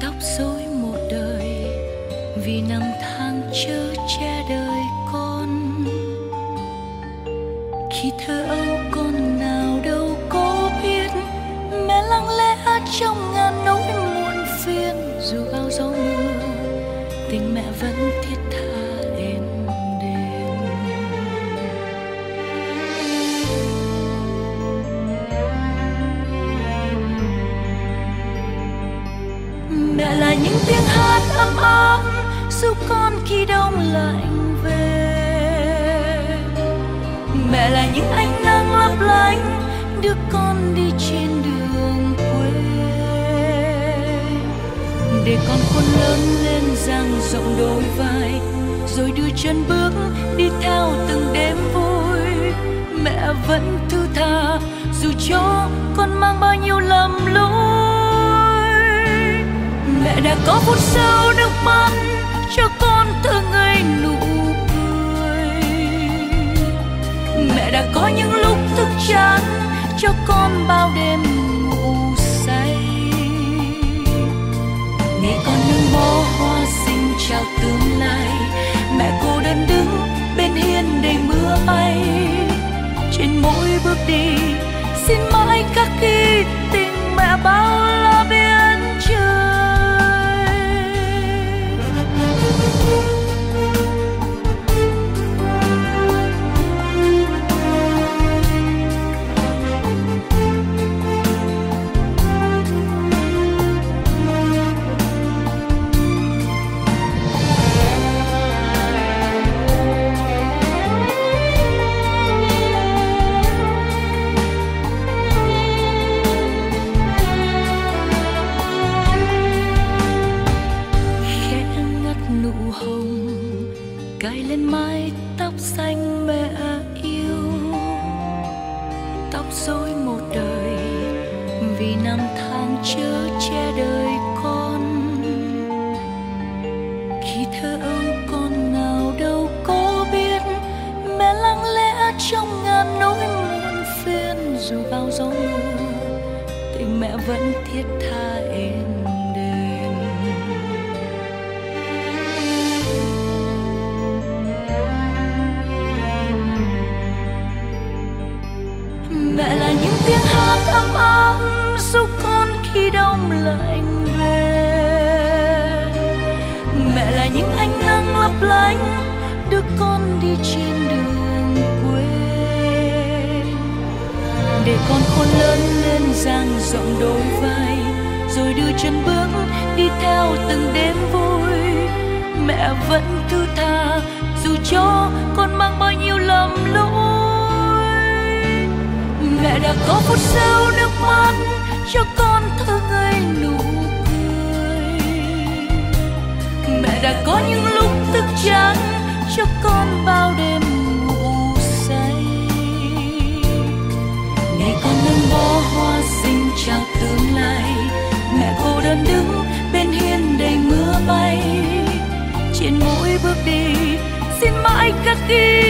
tóc rối một đời vì năm tháng chớ che đời con. Khi thơ ấu mẹ là những tiếng hát ấm áp giúp con khi đông lạnh về. Mẹ là những ánh nắng lấp lánh đưa con đi trên đường quê. Để con khôn lớn lên dang rộng đôi vai, rồi đưa chân bước đi theo từng đêm vui. Mẹ vẫn thứ tha dù cho con mang có phút sâu nước mắt cho con thơ ngây nụ cười. Mẹ đã có những lúc thức trắng cho con bao đêm ngủ say. Ngày con nâng bó hoa xinh chào tương lai. Mẹ cô đơn đứng bên hiên đầy mưa bay. Trên mỗi bước đi, xin mãi các khi tình mẹ bao la biết. Nụ hồng, cài lên mái tóc xanh mẹ yêu. Tóc rối một đời, vì năm tháng chớ che đời con. Khi thơ ấu con nào đâu có biết, mẹ lặng lẽ trong ngàn nỗi muôn phiền. Dù bao gió mưa tình mẹ vẫn thiết tha êm tiếng hát ấm ấm giúp con khi đông lạnh về mẹ là những ánh nắng lấp lánh đưa con đi trên đường quê. Để con khôn lớn lên dang rộng đôi vai, rồi đưa chân bước đi theo từng đêm vui. Mẹ vẫn thứ tha dù cho con mang bao nhiêu lầm lỗi đã có phút giây nước mắt cho con thơ ngây nụ cười. Mẹ đã có những lúc thức trắng cho con bao đêm ngủ say. Ngày con nâng bó hoa xinh chào tương lai, mẹ cô đơn đứng bên hiên đầy mưa bay. Trên mỗi bước đi, xin mãi khắc ghi